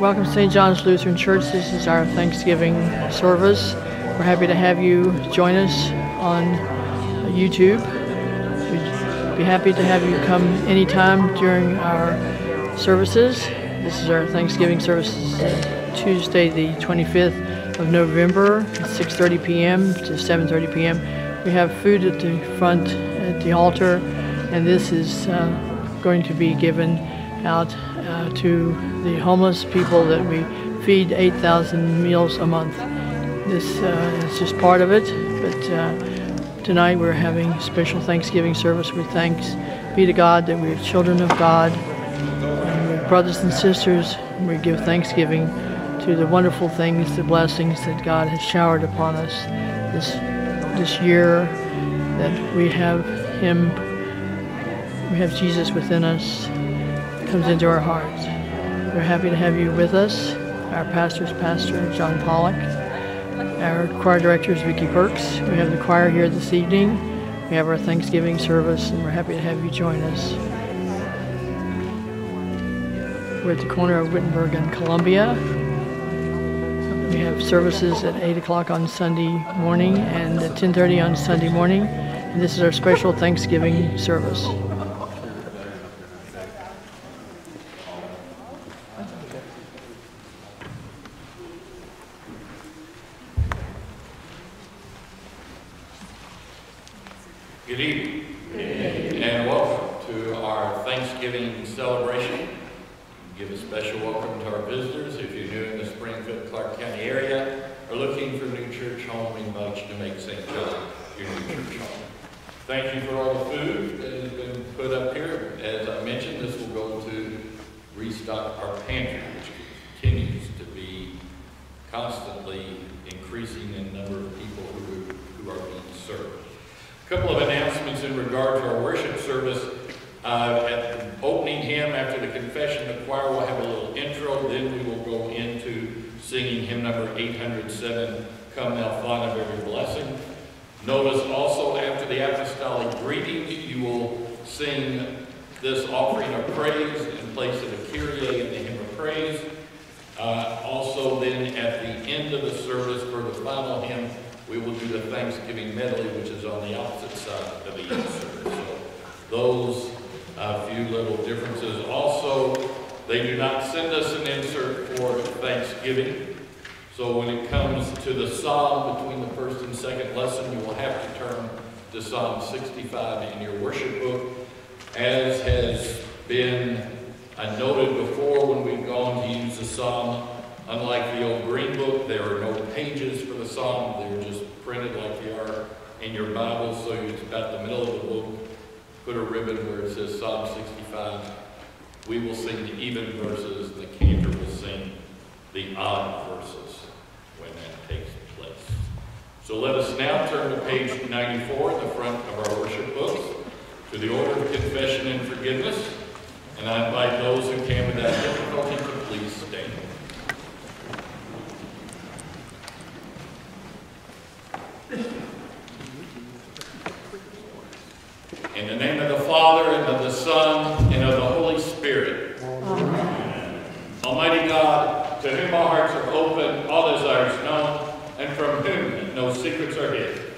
Welcome to St. John's Lutheran Church. This is our Thanksgiving service. We're happy to have you join us on YouTube. We'd be happy to have you come anytime during our services. This is our Thanksgiving service Tuesday, the 25th of November, 6:30 p.m. to 7:30 p.m. We have food at the front at the altar, and this is uh, going to be given out uh, to the homeless people that we feed 8,000 meals a month. This uh, is just part of it, but uh, tonight we're having a special Thanksgiving service with thanks be to God that we're children of God, and brothers and sisters, we give thanksgiving to the wonderful things, the blessings that God has showered upon us this this year, that we have Him, we have Jesus within us, comes into our hearts. We're happy to have you with us. Our pastor's pastor, John Pollock. Our choir director is Vicki Perks. We have the choir here this evening. We have our Thanksgiving service, and we're happy to have you join us. We're at the corner of Wittenberg and Columbia. We have services at 8 o'clock on Sunday morning and at 10.30 on Sunday morning. And this is our special Thanksgiving service. Good evening. And welcome to our Thanksgiving celebration. Give a special welcome to our visitors. If you're new in the Springfield, Clark County area or looking for a new church home, we invite you to make St. John your new church home. Thank you for all the food that has been put up here. As I mentioned, this will go to restock our pantry, which continues to be constantly increasing in number of people who, who are being served. A couple of announcements in regard to our worship service. Uh, at opening hymn, after the confession, the choir will have a little intro. Then we will go into singing hymn number 807, Come Thou Fount of Every Blessing. Notice also after the apostolic greeting, you will sing this offering of praise in place of the Kyrie and the hymn of praise. Uh, also then at the end of the service for the final hymn, we will do the Thanksgiving medley, which is on the opposite side of the insert. Those uh, few little differences. Also, they do not send us an insert for Thanksgiving. So when it comes to the psalm between the first and second lesson, you will have to turn to Psalm 65 in your worship book. As has been uh, noted before when we've gone to use the psalm, Unlike the old Green Book, there are no pages for the psalm. They're just printed like they are in your Bible. So it's about the middle of the book. Put a ribbon where it says Psalm 65. We will sing the even verses. The cantor will sing the odd verses when that takes place. So let us now turn to page 94 in the front of our worship books to the order of confession and forgiveness. And I invite those who came with that difficulty to please stand. In the name of the Father, and of the Son, and of the Holy Spirit. Amen. Almighty God, to whom our hearts are open, all desires known, and from whom no secrets are hid.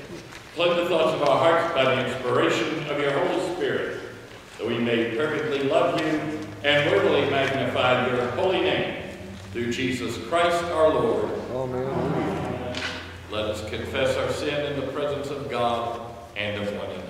Cleanse the thoughts of our hearts by the inspiration of your Holy Spirit, that we may perfectly love you and worthily magnify your holy name. Through Jesus Christ our Lord. Amen. Let us confess our sin in the presence of God and of one another.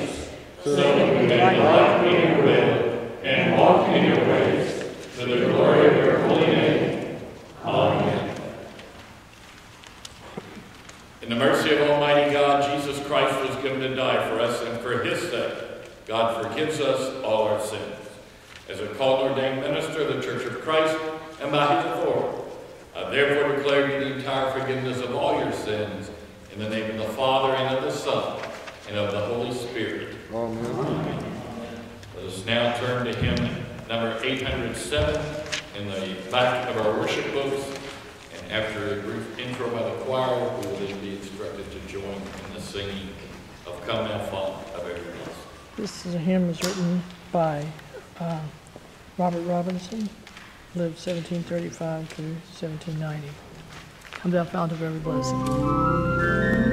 so that we may love in your will and walk in your ways, to the glory of your holy name. Amen. In the mercy of Almighty God, Jesus Christ was given to die for us, and for his sake, God forgives us all our sins. As a called ordained minister of the Church of Christ, and by his authority, I therefore declare you the entire forgiveness of all your sins, in the name of the Father, and of the Son, and of the Holy Spirit. Amen. Let us now turn to hymn number 807 in the back of our worship books. And after a brief intro by the choir, we will then be instructed to join in the singing of Come Thou Fount of Every Blessing. This is a hymn was written by uh, Robert Robinson, lived 1735 to 1790. Come thou fount of every blessing.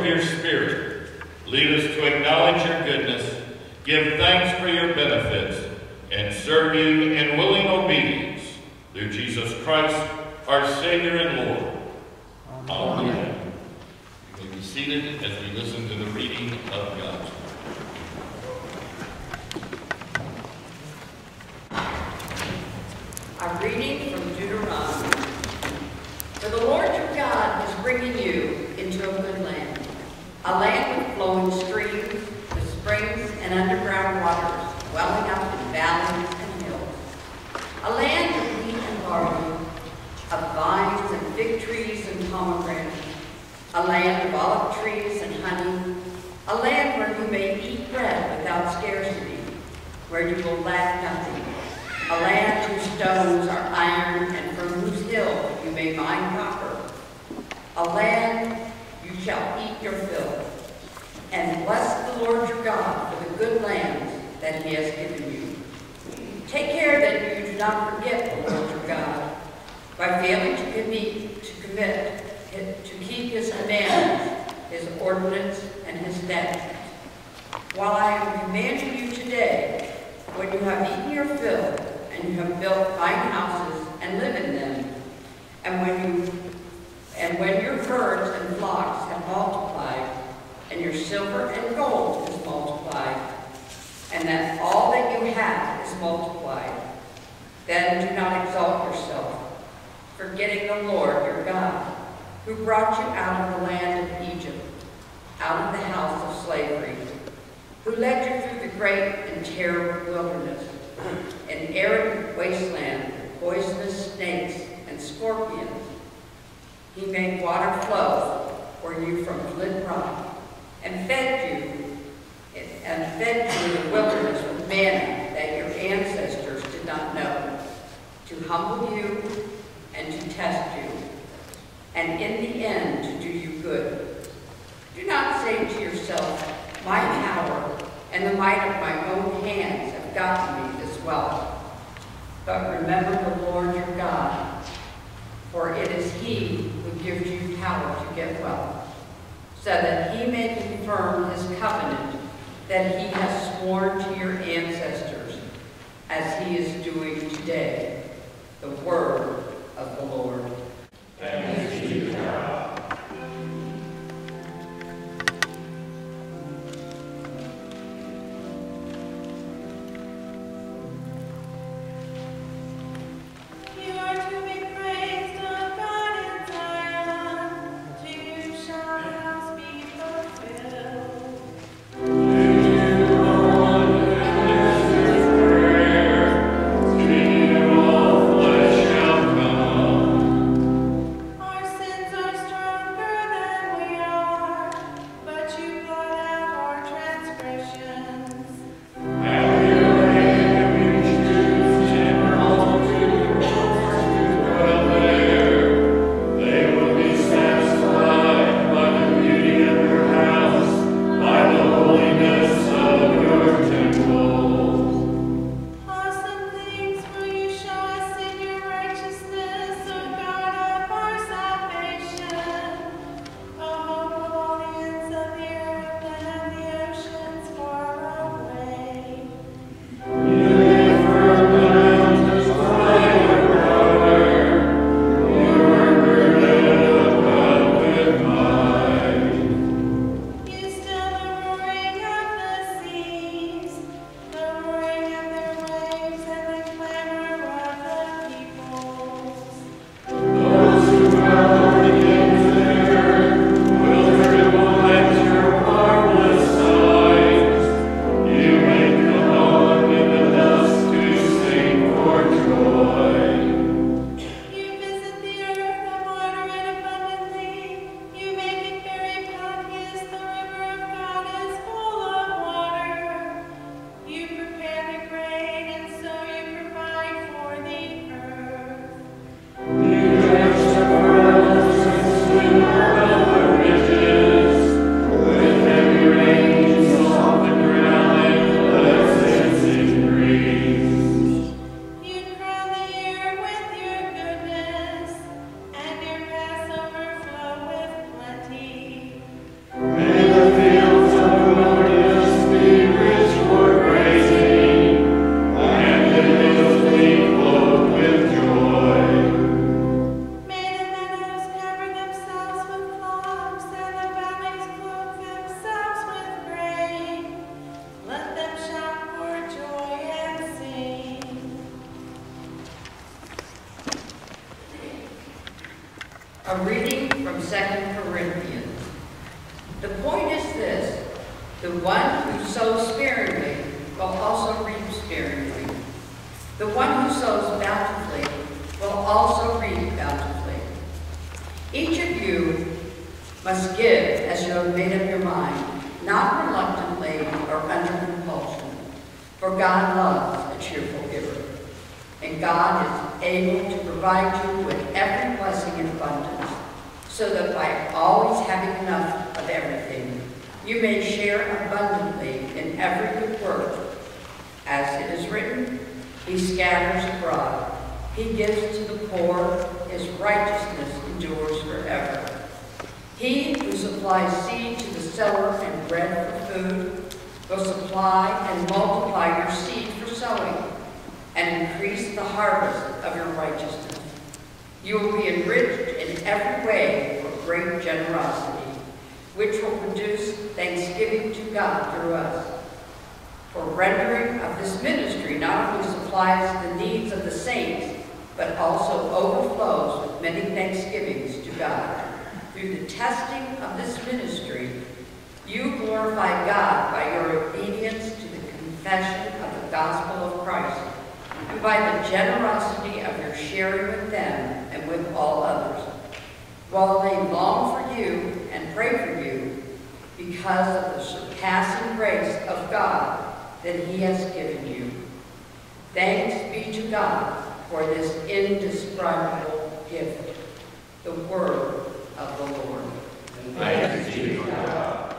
of your Spirit. Lead us to acknowledge your goodness, give thanks for your benefits, and serve you in willing obedience. Through Jesus Christ, our Savior and Lord. Amen. Amen. You may be seated as we listen to the reading of God. fed you in the wilderness with manna that your ancestors did not know, to humble you and to test you, and in the end to do you good. Do not say to yourself, My power and the might of my own hands have gotten me this wealth. But remember the Lord your God, for it is he who gives you power to get wealth, so that he may confirm his covenant that he has sworn to your ancestors, as he is doing today, the word of the Lord. Thanks be to God. God through us. For rendering of this ministry not only supplies the needs of the saints, but also overflows with many thanksgivings to God. Through the testing of this ministry, you glorify God by your obedience to the confession of the gospel of Christ, and by the generosity of your sharing with them and with all others. While they long for you and pray for you, because of the surpassing grace of God that he has given you. Thanks be to God for this indescribable gift, the word of the Lord. Thanks be to God.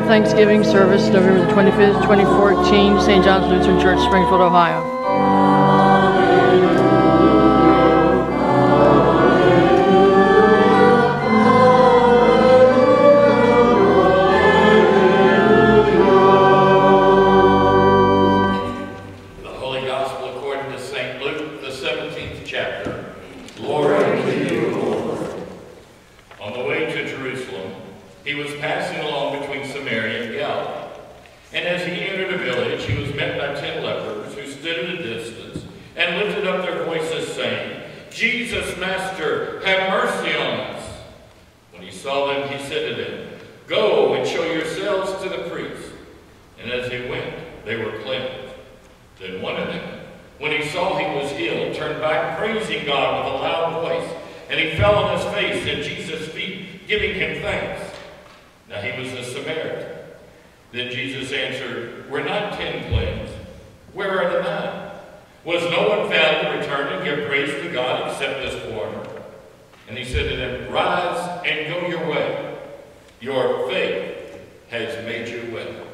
our Thanksgiving service, November 25th, 2014, St. John's Lutheran Church, Springfield, Ohio. And he said to them, Rise and go your way. Your faith has made you well.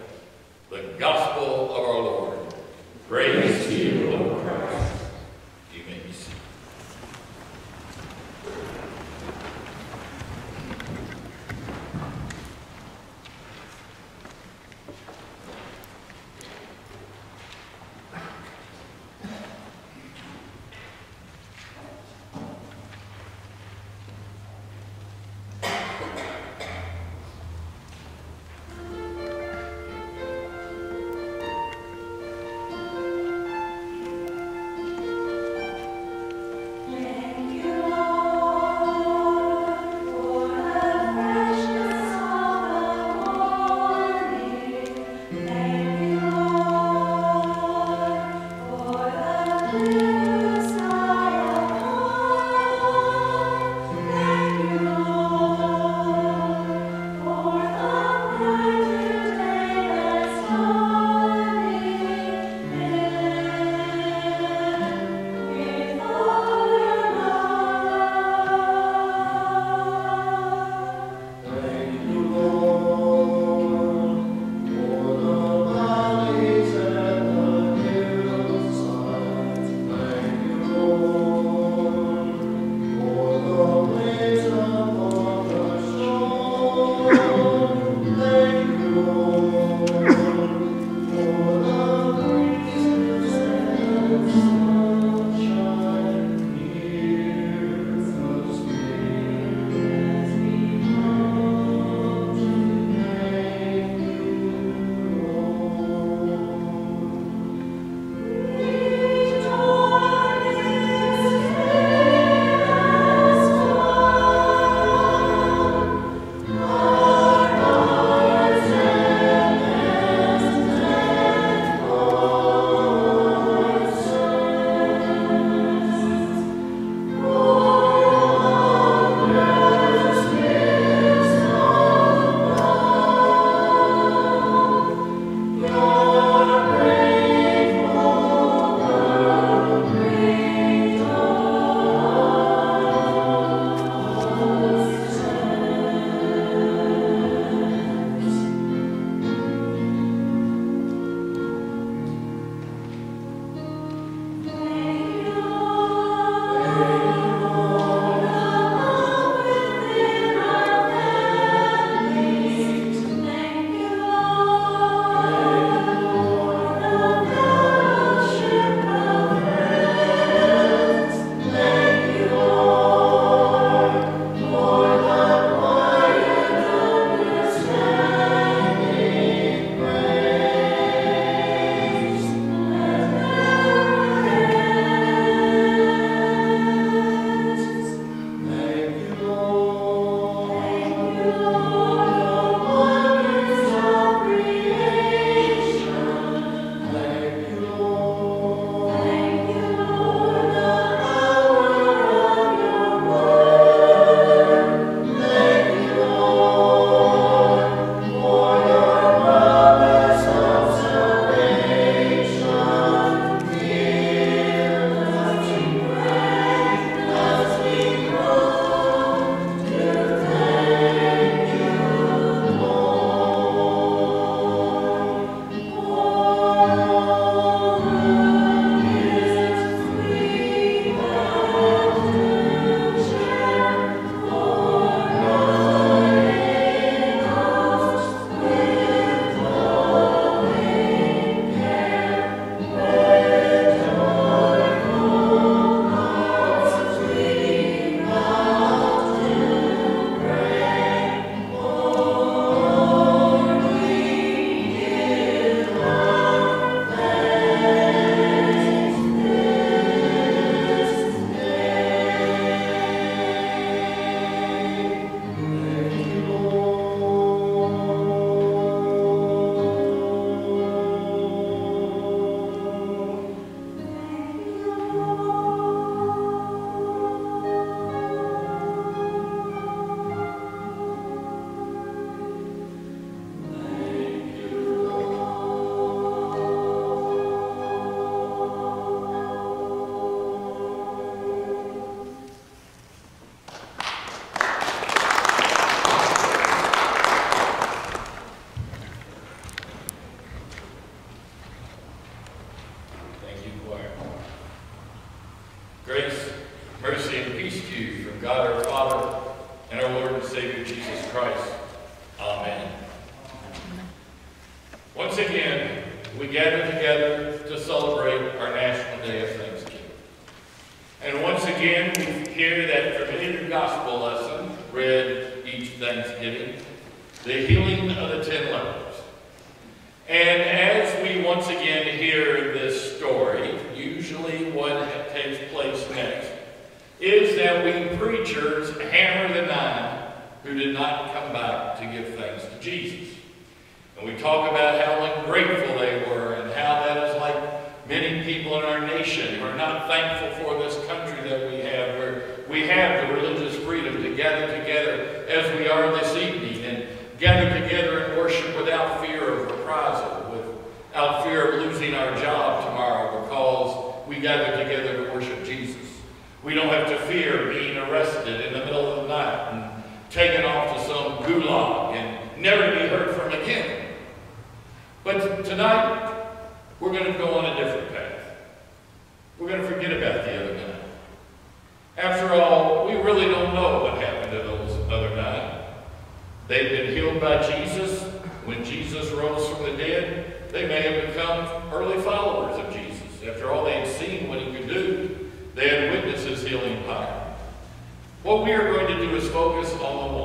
The gospel of our Lord. Praise what we are going to do is focus on the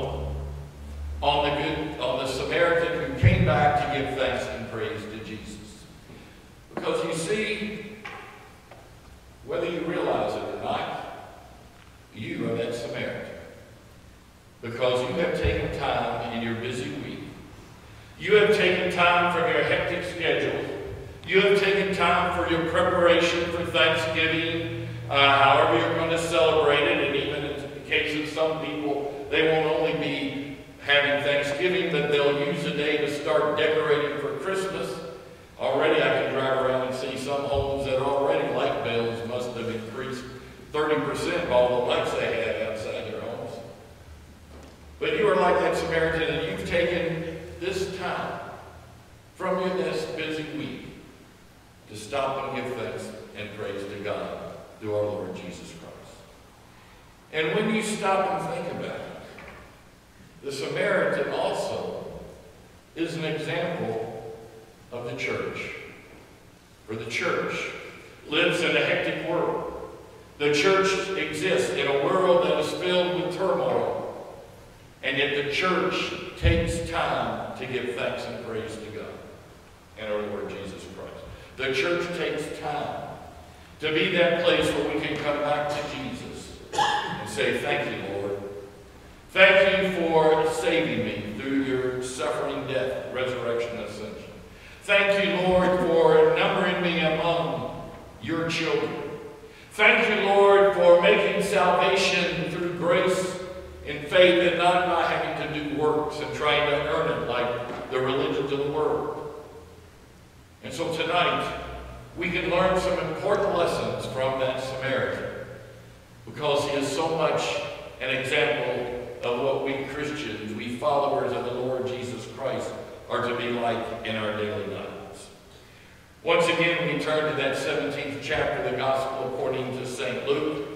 Gospel according to St. Luke,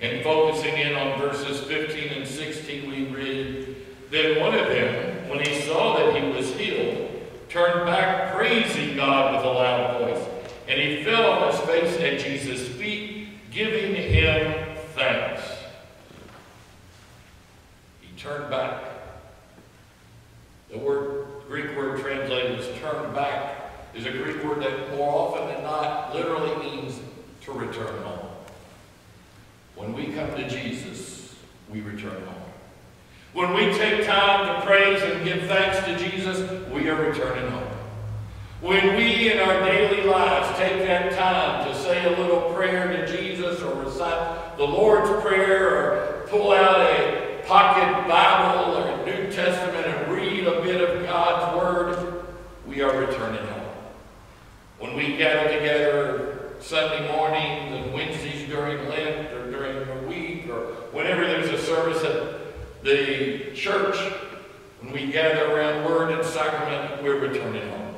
and focusing in on verses 15 and 16, we read, Then one of them, when he saw that he was healed, turned back praising God with a loud voice. And he fell on his face at Jesus' feet, giving him thanks. He turned back. The word, Greek word translated as turn back is a Greek word that more often than not literally means to return home. When we come to Jesus, we return home. When we take time to praise and give thanks to Jesus, we are returning home. When we in our daily lives take that time to say a little prayer to Jesus or recite the Lord's Prayer or pull out a pocket Bible or a New Testament and read a bit of God's Word, we are returning home. When we gather together Sunday mornings and Wednesdays during Lent or during the week or whenever there's a service at the church, when we gather around Word and Sacrament, we're returning home.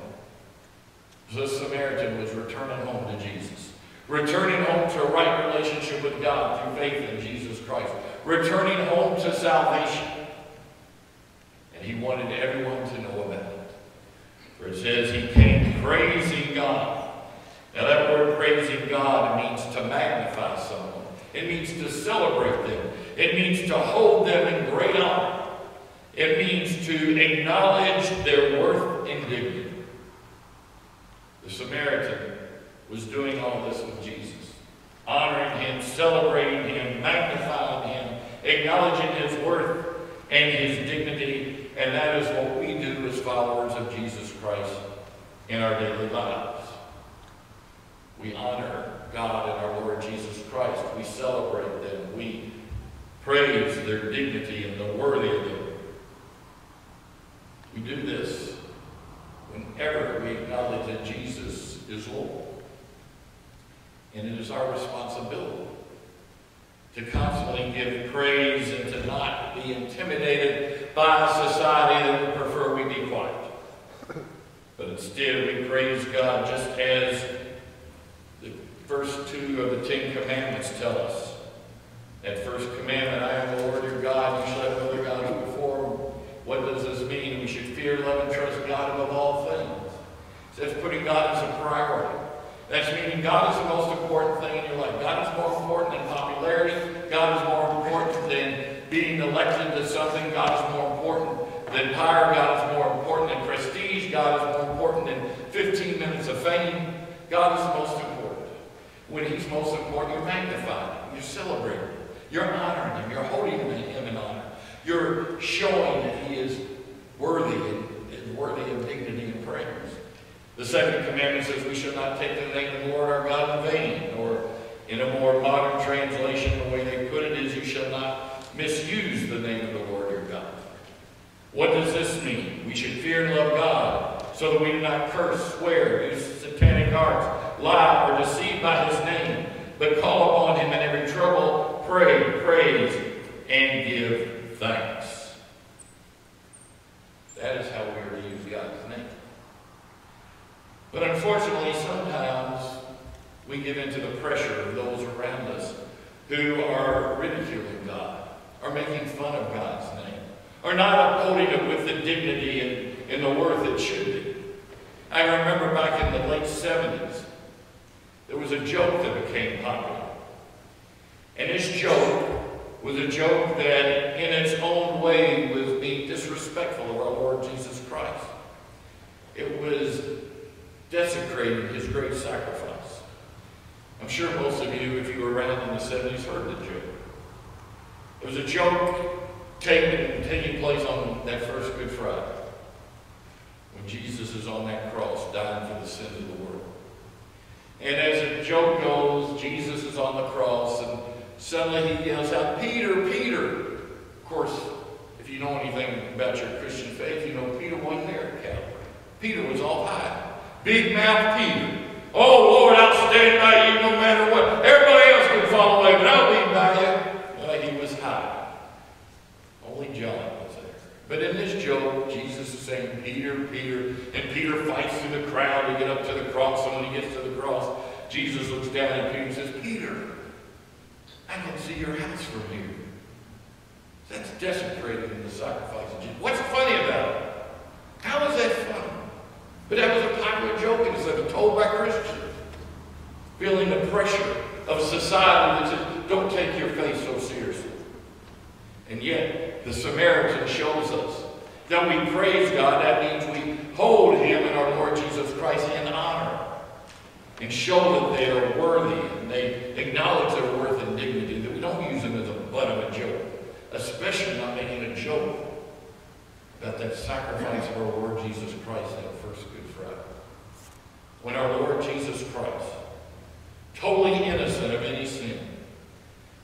The Samaritan was returning home to Jesus. Returning home to a right relationship with God through faith in Jesus Christ. Returning home to salvation. And he wanted everyone to know about it. For it says he came praising God. Now that word praising God means to magnify someone. It means to celebrate them. It means to hold them in great honor. It means to acknowledge their worth and dignity. The Samaritan was doing all this with Jesus, honoring him, celebrating him, magnifying him, acknowledging his worth and his dignity, and that is what we do as followers of Jesus Christ in our daily lives. We honor God and our Lord Jesus Christ. We celebrate them. We praise their dignity and the worthy of them. We do this whenever we acknowledge that Jesus is Lord. And it is our responsibility to constantly give praise and to not be intimidated by a society that would prefer we be quiet. But instead we praise God just as first two of the Ten Commandments tell us. That first commandment, I am the Lord your God, you shall have no other gods before What does this mean? We should fear, love, and trust God above all things. It says putting God as a priority. That's meaning God is the most important thing in your life. God is more important than popularity. God is more important than being elected to something. God is more important than power. God is more important than prestige. God is more important than 15 minutes of fame. God is the most important. When He's most important, you're magnifying Him. You're celebrating Him. You're honoring Him. You're holding Him in honor. You're showing that He is worthy and is worthy of dignity and praise. The second commandment says we shall not take the name of the Lord our God in vain, or in a more modern translation, the way they put it is you shall not misuse the name of the Lord your God. What does this mean? We should fear and love God so that we do not curse, swear, use satanic arts, lie, or deceive by his name, but call upon him in every trouble, pray, praise, and give thanks. That is how we are to use God's name. But unfortunately, sometimes we give into the pressure of those around us who are ridiculing God, are making fun of God's name, are not upholding it with the dignity and, and the worth it should be. I remember back in the late 70s, there was a joke that became popular. And this joke was a joke that, in its own way, was being disrespectful of our Lord Jesus Christ. It was desecrating his great sacrifice. I'm sure most of you, if you were around in the 70s, heard the joke. It was a joke taking place on that first Good Friday. When Jesus is on that cross dying for the sins of the world. And as the joke goes, Jesus is on the cross and suddenly he yells out, Peter, Peter. Of course, if you know anything about your Christian faith, you know Peter wasn't there at Calvary. Peter was all high. Big mouth Peter. Oh Lord, I'll stand by you no matter what. Everybody else can fall away, but I'll be by you. Well, he was high. Only John was there. But in this joke, Jesus saying, Peter, Peter, and Peter fights through the crowd to get up to the cross, and when he gets to the cross, Jesus looks down at Peter and says, Peter, I can see your house from here. That's desecrating the sacrifice of Jesus. What's funny about it? How is that funny? But that was a popular joke, and it's told by Christians. Feeling the pressure of society that says, don't take your faith so seriously. And yet, the Samaritan shows us that we praise God. That means we hold Him and our Lord Jesus Christ in honor and show that they are worthy and they acknowledge their worth and dignity, that we don't use them as a butt of a joke, especially not making a joke about that sacrifice of our Lord Jesus Christ that first Good Friday. When our Lord Jesus Christ, totally innocent of any sin,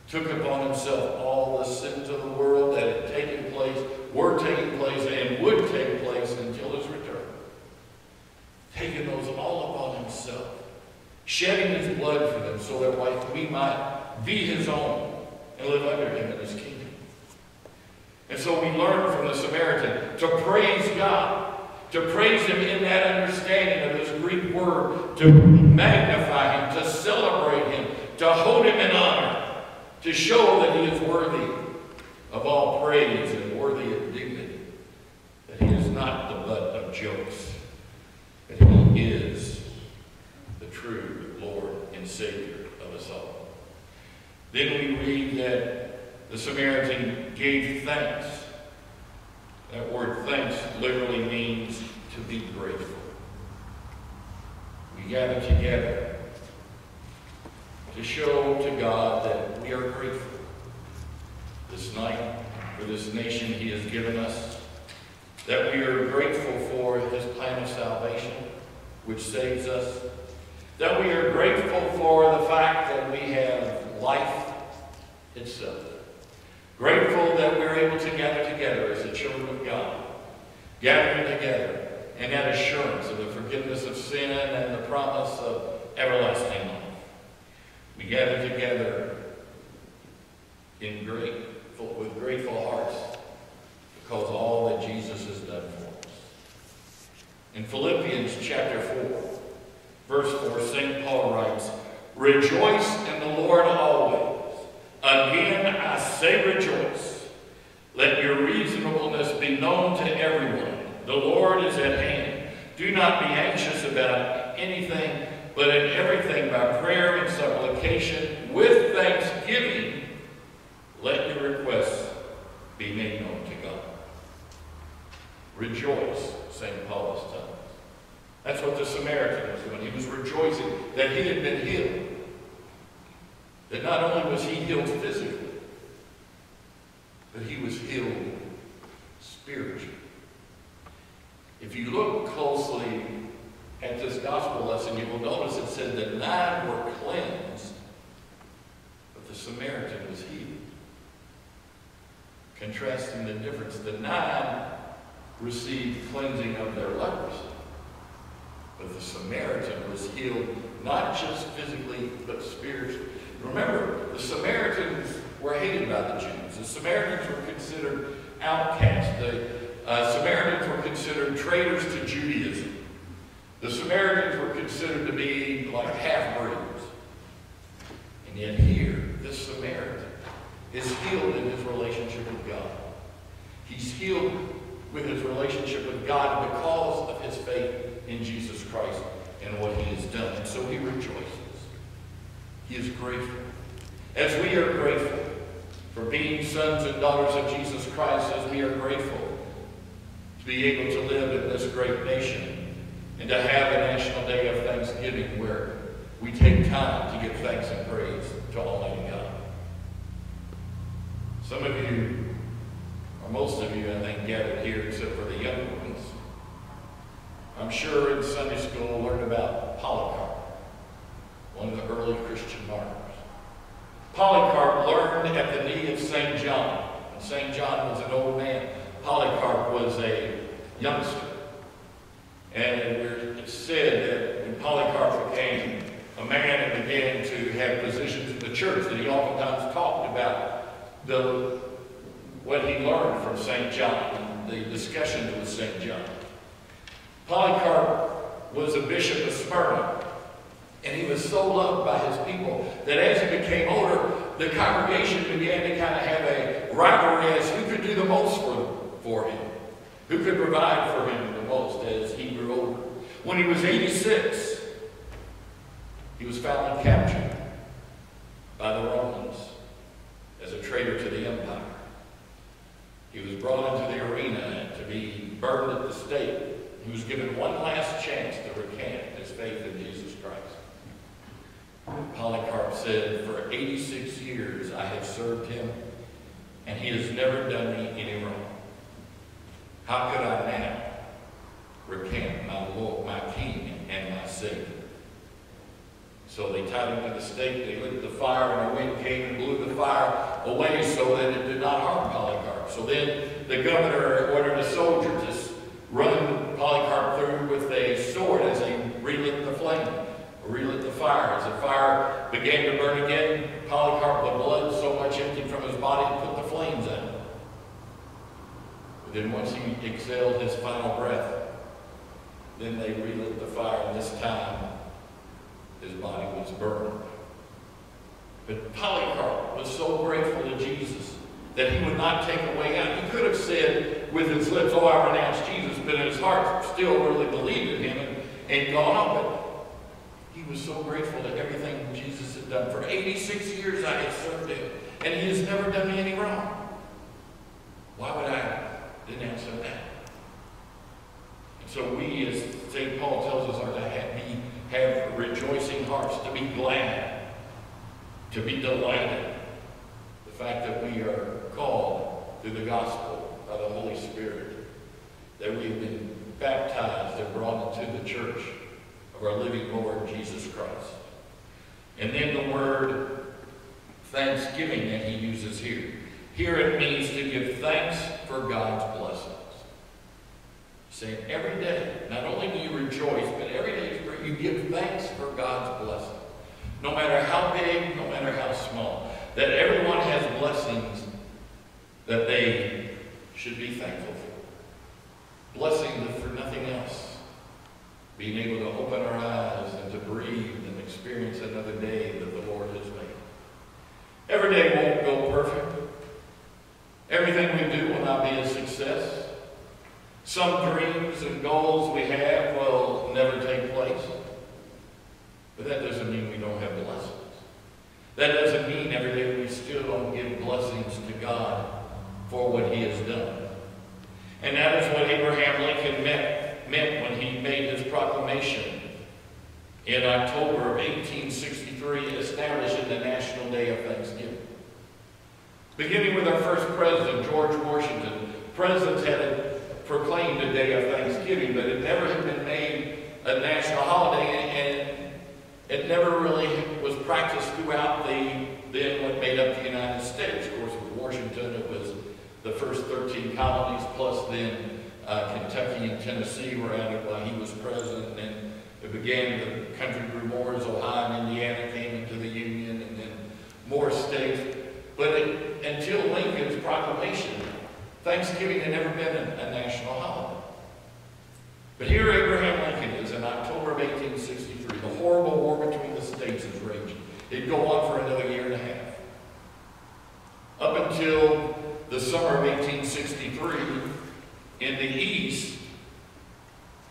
took upon himself all the sins of the world that had taken place, were taking place, and would take place until his return. Taking those all upon himself, shedding his blood for them so that we might be his own and live under him in his kingdom. And so we learn from the Samaritan to praise God, to praise him in that understanding of this Greek word, to magnify him, to celebrate him, to hold him in honor to show that he is worthy of all praise and worthy of dignity, that he is not the butt of jokes, that he is the true Lord and Savior of us all. Then we read that the Samaritan gave thanks. That word thanks literally means to be grateful. We gather together to show to God that we are grateful this night for this nation He has given us, that we are grateful for His plan of salvation, which saves us, that we are grateful for the fact that we have life itself, grateful that we're able to gather together as the children of God, gathering together in that assurance of the forgiveness of sin and the promise of everlasting life. We gather together in grateful, with grateful hearts because all that Jesus has done for us. In Philippians chapter 4, verse 4, St. Paul writes, Rejoice in the Lord always. Again, I say rejoice. Let your reasonableness be known to everyone. The Lord is at hand. Do not be anxious about anything, but in everything by prayer and supplication with thanksgiving, let your requests be made known to God. Rejoice, St. Paul is telling us. That's what the Samaritan was doing. He was rejoicing that he had been healed. That not only was he healed physically, but he was healed spiritually. If you look closely at this gospel lesson, you will notice it said that nine were cleansed, but the Samaritan was healed. Contrasting the difference, the nine received cleansing of their leprosy, but the Samaritan was healed not just physically, but spiritually. Remember, the Samaritans were hated by the Jews. The Samaritans were considered outcasts. The uh, Samaritans were considered traitors to Judaism. The Samaritans were considered to be like half-breeds. And yet here, this Samaritan is healed in his relationship with God. He's healed with his relationship with God because of his faith in Jesus Christ and what he has done. And so he rejoices. He is grateful. As we are grateful for being sons and daughters of Jesus Christ, as we are grateful to be able to live in this great nation, and to have a National Day of Thanksgiving where we take time to give thanks and praise to Almighty God. Some of you, or most of you, I think, gathered here, except for the young ones, I'm sure in Sunday school learned about Polycarp, one of the early Christian martyrs. Polycarp learned at the knee of St. John. When St. John was an old man, Polycarp was a youngster. And it's said that when Polycarp became a man and began to have positions in the church, that he oftentimes talked about the, what he learned from St. John, the discussions with St. John. Polycarp was a bishop of Smyrna, and he was so loved by his people that as he became older, the congregation began to kind of have a rivalry as who could do the most for, for him, who could provide for him the most as he grew older. When he was 86, he was found and captured by the Romans as a traitor to the empire. He was brought into the arena to be burned at the stake. He was given one last chance to recant his faith in Jesus Christ. Polycarp said, For 86 years I have served him, and he has never done me any wrong. How could I now recant my Lord, my King, and my Savior? So they tied him to the stake, they lit the fire, and a wind came and blew the fire away so that it did not harm Polycarp. So then the governor ordered a soldier to run Polycarp through with a sword as he relit the flame, relit the fire. As the fire began to burn again, Polycarp, the blood so much emptied from his body, put the flames out. But then once he exhaled his final breath, then they relit the fire, and this time his body was burned. But Polycarp was so grateful to Jesus that he would not take away out. He could have said with his lips, oh, I renounce Jesus, but in his heart still really believed in him and, and gone on. But he was so grateful to everything Jesus had done. For 86 years I have served him, and he has never done me any wrong. Why would I denounce him now? And so we, as St. Paul tells us, are to have, have rejoicing hearts, to be glad, to be delighted. The fact that we are called through the gospel by the Holy Spirit, that we have been baptized and brought into the church of our living Lord Jesus Christ. And then the word thanksgiving that he uses here. Here it means to give thanks for God's blessings. Saying every day, not only do you rejoice, but every day you give thanks for God's blessing. No matter how big, no matter how small. That everyone has blessings that they should be thankful for. Blessing for nothing else. Being able to open our eyes and to breathe and experience another day that the Lord has made. Every day won't go perfect. Everything we do will not be a success. Some dreams and goals we have will never take place. But that doesn't mean we don't have blessings. That doesn't mean every day we still don't give blessings to God for what he has done. And that is what Abraham Lincoln meant, meant when he made his proclamation in October of 1863 establishing the National Day of Thanksgiving. Beginning with our first president, George Washington, presidents had proclaimed a day of Thanksgiving, but it never had been made a national holiday, and it never really was practiced throughout the then what made up the United States. Of course, with Washington, it was the first 13 colonies, plus then uh, Kentucky and Tennessee were added while he was president, and it began, the country grew more as Ohio and Indiana came into the Union, and then more states. But it, until Lincoln's proclamation, Thanksgiving had never been a, a national holiday. But here Abraham Lincoln is in October of 1863. The horrible war between the states is raging. It'd go on for another year and a half. Up until the summer of 1863, in the East,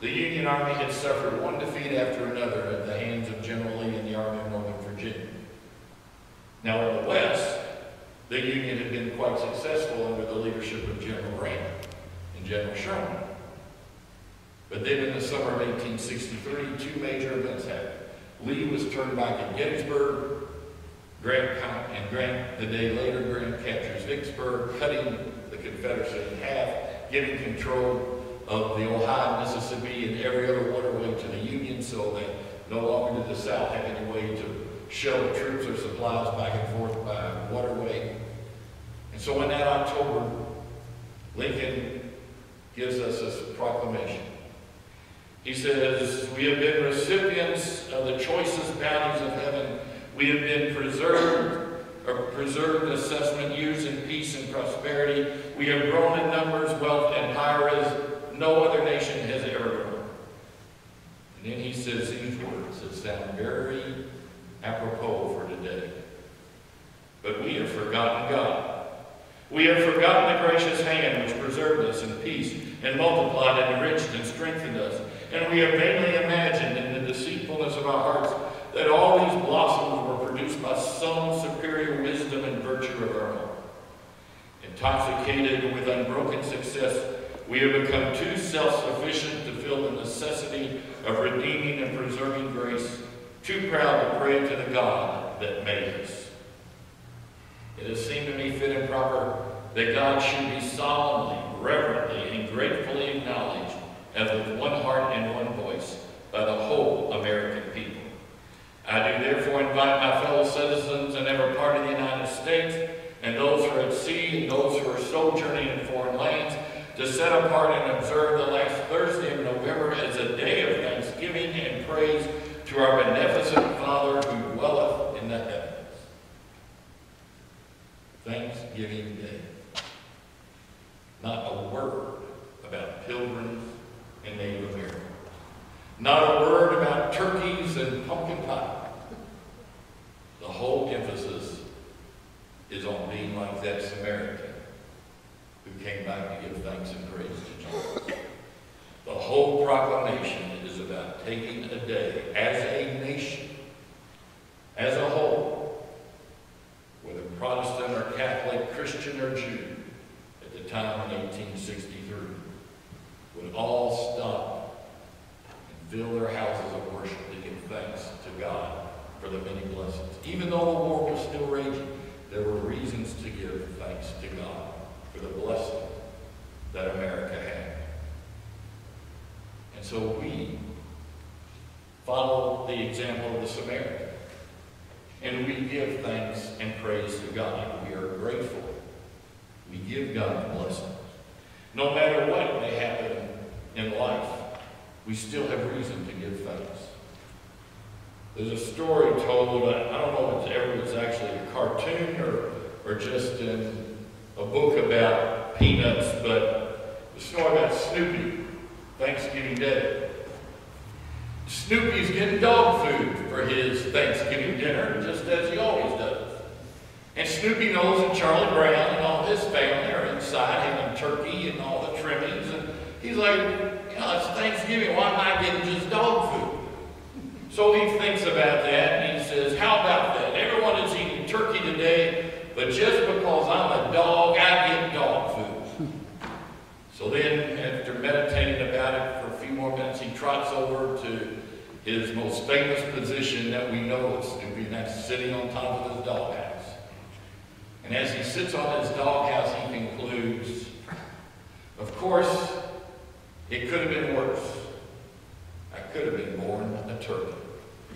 the Union Army had suffered one defeat after another at the hands of General Lee and the Army of Northern Virginia. Now in the West, the Union had been quite successful under the leadership of General Grant and General Sherman. But then in the summer of 1863, two major events happened. Lee was turned back at Gettysburg, Grant, and Grant, the day later, Grant captures Vicksburg, cutting the Confederacy in half, getting control of the Ohio, Mississippi, and every other waterway to the Union, so that no longer did the South have any way to shuttle troops or supplies back and forth by waterway. And so in that October, Lincoln gives us this proclamation. He says, We have been recipients of the choicest bounties of heaven. We have been preserved, or preserved assessment used in peace and prosperity. We have grown in numbers, wealth, and power as no other nation has ever grown. And then he says these words that sound very apropos for today. But we have forgotten God. We have forgotten the gracious hand which preserved us in peace and multiplied and enriched and strengthened us. And we have vainly imagined in the deceitfulness of our hearts that all these blossoms were produced by some superior wisdom and virtue of our own. Intoxicated with unbroken success, we have become too self-sufficient to feel the necessity of redeeming and preserving grace, too proud to pray to the God that made us. It has seemed to me fit and proper that God should be solemnly, reverently, and gratefully acknowledged as with one heart and one voice by the whole American people. I do therefore invite my fellow citizens in every part of the United States and those who are at sea and those who are sojourning in foreign lands to set apart and observe the last Thursday of November as a day of thanksgiving and praise to our beneficent Father who dwelleth in the heavens. Thanksgiving Day. Not a word about pilgrims and Native Americans. Not a word about turkeys and pumpkin pie. The whole emphasis is on being like that Samaritan who came back to give thanks and praise to Jesus. The whole proclamation is about taking a day as a nation, as a whole, whether Protestant or Catholic, Christian or Jew, at the time in 1863, would all stop and fill their houses of worship to give thanks to God for the many blessings. Even though the war was still raging, there were reasons to give thanks to God for the blessing that America had. And so we follow the example of the Samaritan. And we give thanks and praise to God. We are grateful. We give God blessings. No matter what may happen in life, we still have reason to give thanks. There's a story told, I don't know if it ever was actually a cartoon or, or just in a book about peanuts, but the story about Snoopy, Thanksgiving Day. Snoopy's getting dog food for his Thanksgiving dinner, just as he always does. And Snoopy knows that Charlie Brown and all his family are inside having turkey and all the trimmings. And he's like, you know, it's Thanksgiving, why am I getting just dog food? So he thinks about that and he says, how about that? Everyone is eating turkey today, but just because I'm a dog, I get dog food. So then, after meditating about it for a few more minutes, he trots over to his position that we know of Snoopy, and that's sitting on top of his doghouse. And as he sits on his doghouse, he concludes, of course, it could have been worse. I could have been born a turkey.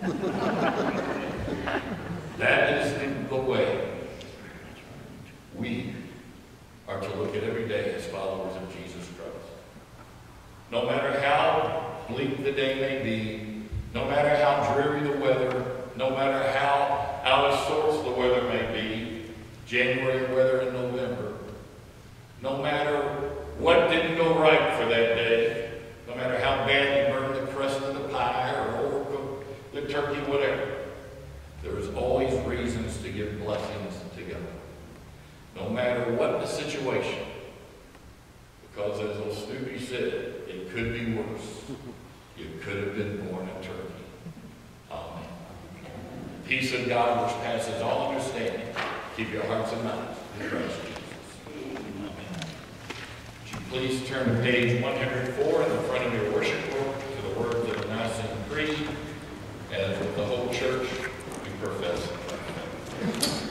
that is the way we are to look at every day as followers of Jesus Christ. No matter how bleak the day may be, no matter how dreary the weather, no matter how out of sorts the weather may be, January weather in November, no matter what didn't go right for that day, no matter how bad you burned the crust of the pie or overcooked the turkey, whatever, there's always reasons to give blessings to God. No matter what the situation. Because as old Snoopy said, it could be worse. You could have been born a turkey. Amen. Peace of God which passes all understanding. Keep your hearts and minds in Christ Jesus. Amen. Would you please turn to page 104 in the front of your worship book to the words of the Nicene Creed. As with the whole church, we profess.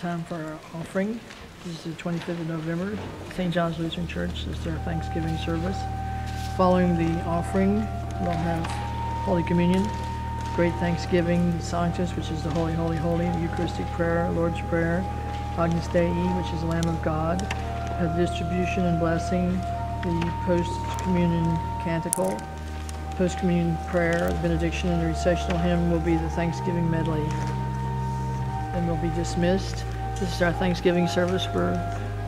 time for our offering. This is the 25th of November. St. John's Lutheran Church this is their Thanksgiving service. Following the offering, we'll have Holy Communion, Great Thanksgiving, Sanctus, which is the Holy, Holy, Holy, Eucharistic Prayer, Lord's Prayer, Agnus Dei, which is the Lamb of God, the distribution and blessing, the post-communion canticle, post-communion prayer, the benediction, and the recessional hymn will be the Thanksgiving medley and we'll be dismissed. This is our Thanksgiving service. We're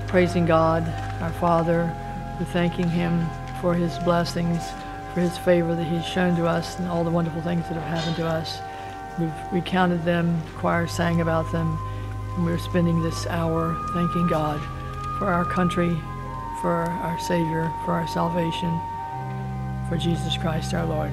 praising God, our Father. We're thanking Him for His blessings, for His favor that He's shown to us, and all the wonderful things that have happened to us. We've recounted them, the choir sang about them, and we're spending this hour thanking God for our country, for our Savior, for our salvation, for Jesus Christ our Lord.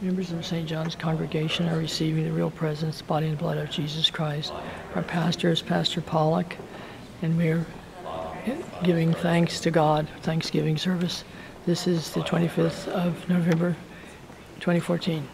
Members of St. John's congregation are receiving the real presence, body and blood of Jesus Christ. Our pastor is Pastor Pollock, and we're giving thanks to God, Thanksgiving service. This is the 25th of November, 2014.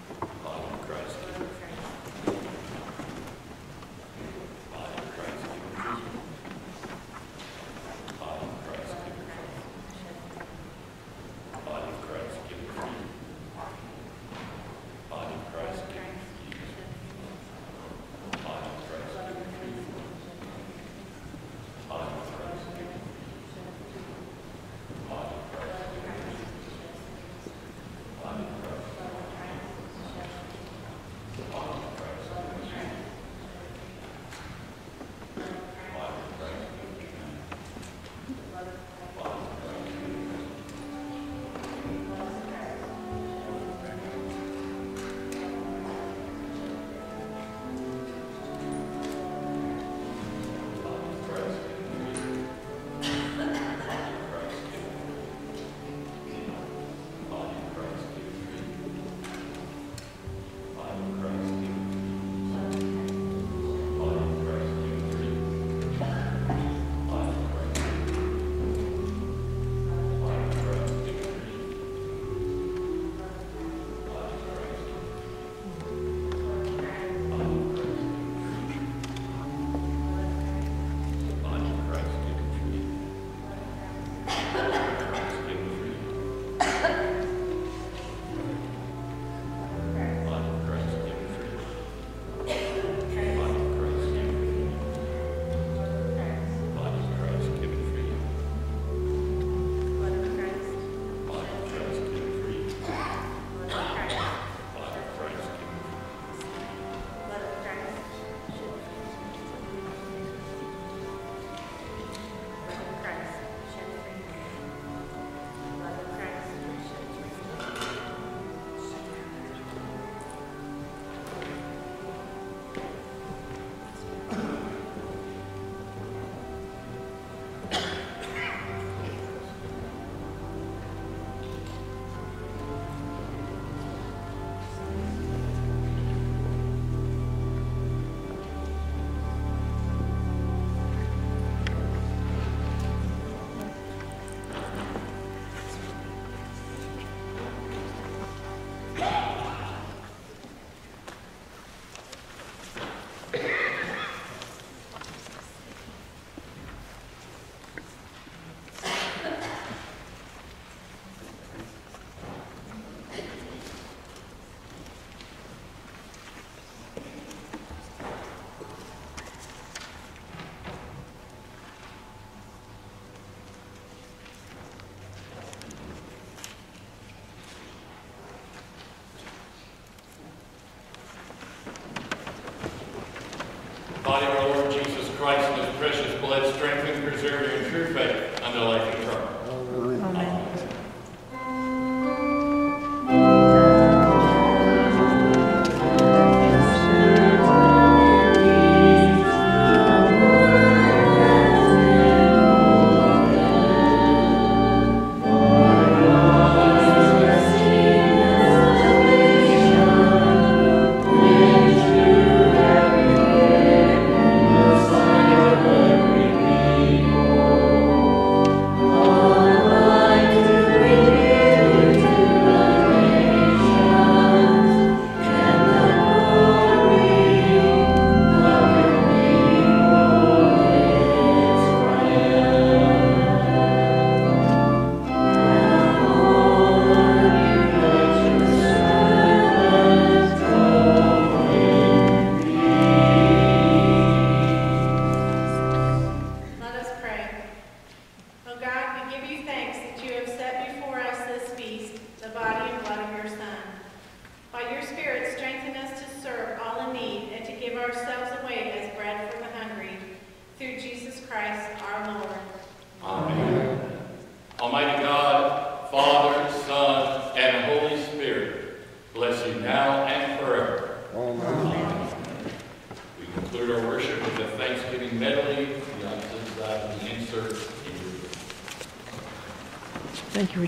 conservative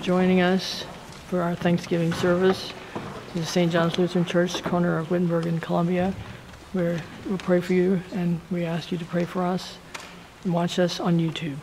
joining us for our Thanksgiving service to the St. John's Lutheran Church, corner of Wittenberg and Columbia. Where we'll pray for you and we ask you to pray for us and watch us on YouTube.